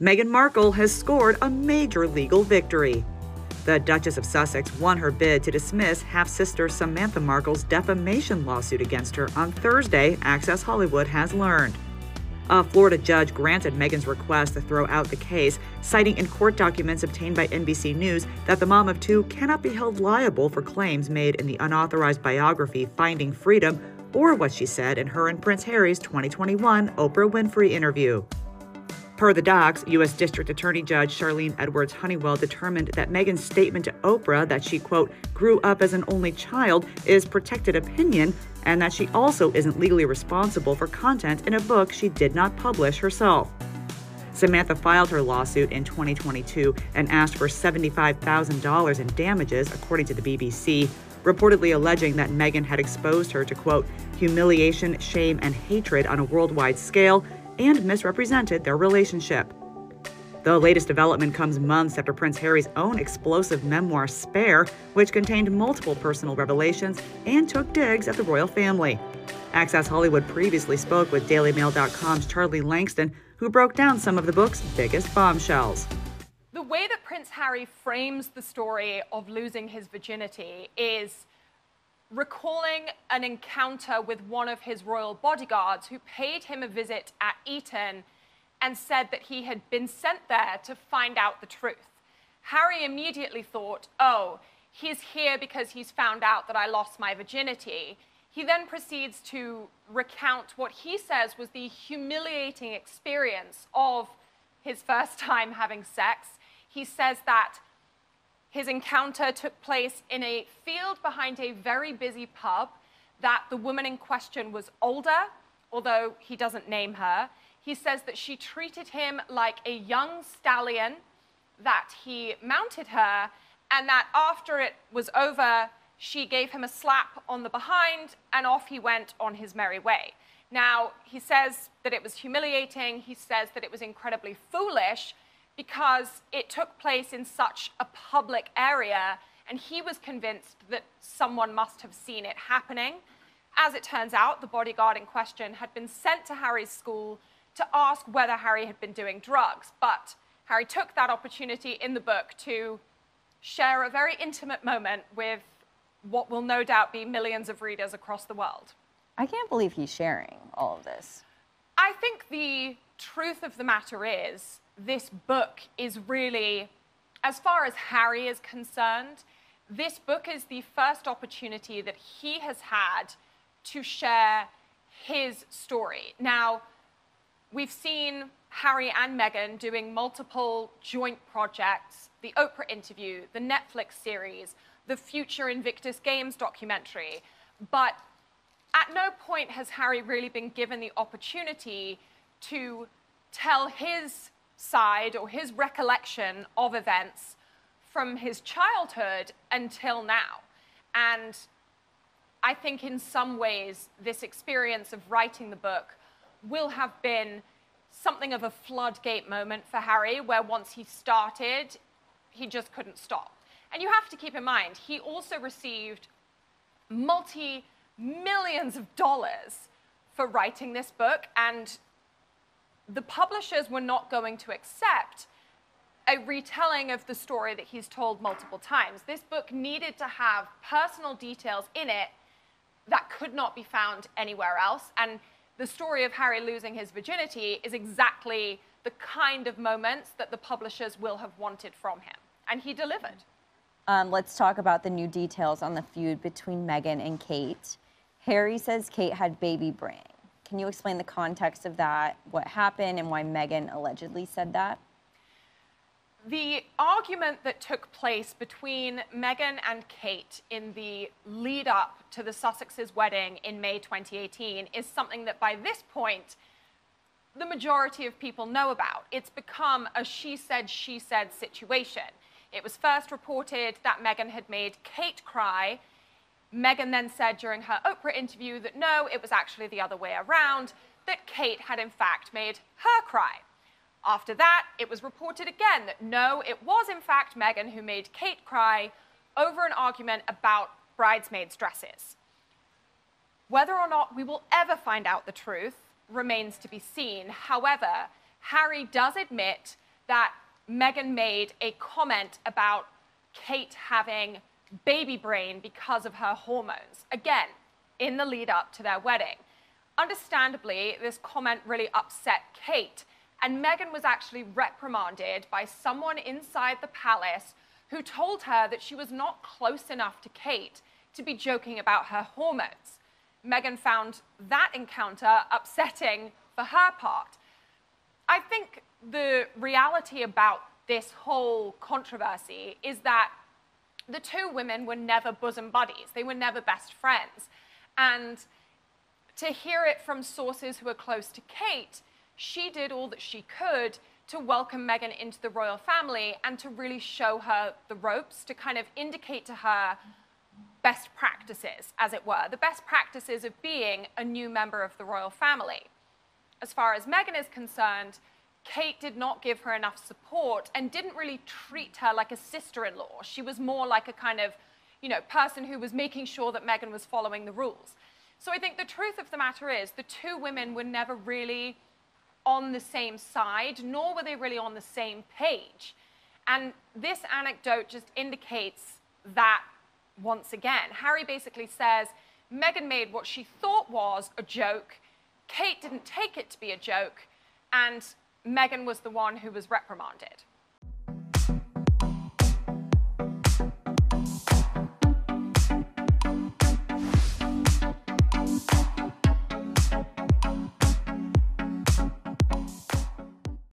Meghan Markle has scored a major legal victory. The Duchess of Sussex won her bid to dismiss half sister Samantha Markle's defamation lawsuit against her on Thursday, Access Hollywood has learned. A Florida judge granted Meghan's request to throw out the case, citing in court documents obtained by NBC News that the mom of two cannot be held liable for claims made in the unauthorized biography Finding Freedom or what she said in her and Prince Harry's 2021 Oprah Winfrey interview. Per the docs, U.S. District Attorney Judge Charlene Edwards Honeywell determined that Meghan's statement to Oprah that she, quote, grew up as an only child is protected opinion and that she also isn't legally responsible for content in a book she did not publish herself. Samantha filed her lawsuit in 2022 and asked for $75,000 in damages, according to the BBC, reportedly alleging that Meghan had exposed her to, quote, humiliation, shame, and hatred on a worldwide scale and misrepresented their relationship. The latest development comes months after Prince Harry's own explosive memoir, Spare, which contained multiple personal revelations and took digs at the royal family. Access Hollywood previously spoke with DailyMail.com's Charlie Lankston, who broke down some of the book's biggest bombshells. The way that Prince Harry frames the story of losing his virginity is recalling an encounter with one of his royal bodyguards who paid him a visit at Eton and said that he had been sent there to find out the truth. Harry immediately thought, oh, he's here because he's found out that I lost my virginity. He then proceeds to recount what he says was the humiliating experience of his first time having sex. He says that his encounter took place in a field behind a very busy pub, that the woman in question was older, although he doesn't name her. He says that she treated him like a young stallion, that he mounted her, and that after it was over, she gave him a slap on the behind, and off he went on his merry way. Now, he says that it was humiliating. He says that it was incredibly foolish because it took place in such a public area, and he was convinced that someone must have seen it happening. As it turns out, the bodyguard in question had been sent to Harry's school to ask whether Harry had been doing drugs, but Harry took that opportunity in the book to share a very intimate moment with what will no doubt be millions of readers across the world. I can't believe he's sharing all of this. I think the truth of the matter is this book is really, as far as Harry is concerned, this book is the first opportunity that he has had to share his story. Now, we've seen Harry and Meghan doing multiple joint projects the Oprah interview, the Netflix series, the future Invictus Games documentary. But at no point has Harry really been given the opportunity to tell his side or his recollection of events from his childhood until now. And I think in some ways, this experience of writing the book will have been something of a floodgate moment for Harry, where once he started, he just couldn't stop. And you have to keep in mind, he also received multi millions of dollars for writing this book and the publishers were not going to accept a retelling of the story that he's told multiple times. This book needed to have personal details in it that could not be found anywhere else. And the story of Harry losing his virginity is exactly the kind of moments that the publishers will have wanted from him. And he delivered. Um, let's talk about the new details on the feud between Meghan and Kate. Harry says Kate had baby brain. Can you explain the context of that, what happened, and why Meghan allegedly said that? The argument that took place between Meghan and Kate in the lead up to the Sussex's wedding in May 2018 is something that by this point, the majority of people know about. It's become a she said, she said situation. It was first reported that Meghan had made Kate cry Meghan then said during her Oprah interview that no, it was actually the other way around, that Kate had in fact made her cry. After that, it was reported again that no, it was in fact Meghan who made Kate cry over an argument about bridesmaids' dresses. Whether or not we will ever find out the truth remains to be seen. However, Harry does admit that Meghan made a comment about Kate having baby brain because of her hormones. Again, in the lead up to their wedding. Understandably, this comment really upset Kate, and Meghan was actually reprimanded by someone inside the palace who told her that she was not close enough to Kate to be joking about her hormones. Meghan found that encounter upsetting for her part. I think the reality about this whole controversy is that the two women were never bosom buddies, they were never best friends. And to hear it from sources who are close to Kate, she did all that she could to welcome Meghan into the royal family and to really show her the ropes, to kind of indicate to her best practices, as it were, the best practices of being a new member of the royal family. As far as Meghan is concerned, Kate did not give her enough support and didn't really treat her like a sister-in-law. She was more like a kind of, you know, person who was making sure that Meghan was following the rules. So I think the truth of the matter is the two women were never really on the same side, nor were they really on the same page. And this anecdote just indicates that once again. Harry basically says Meghan made what she thought was a joke. Kate didn't take it to be a joke, and Meghan was the one who was reprimanded.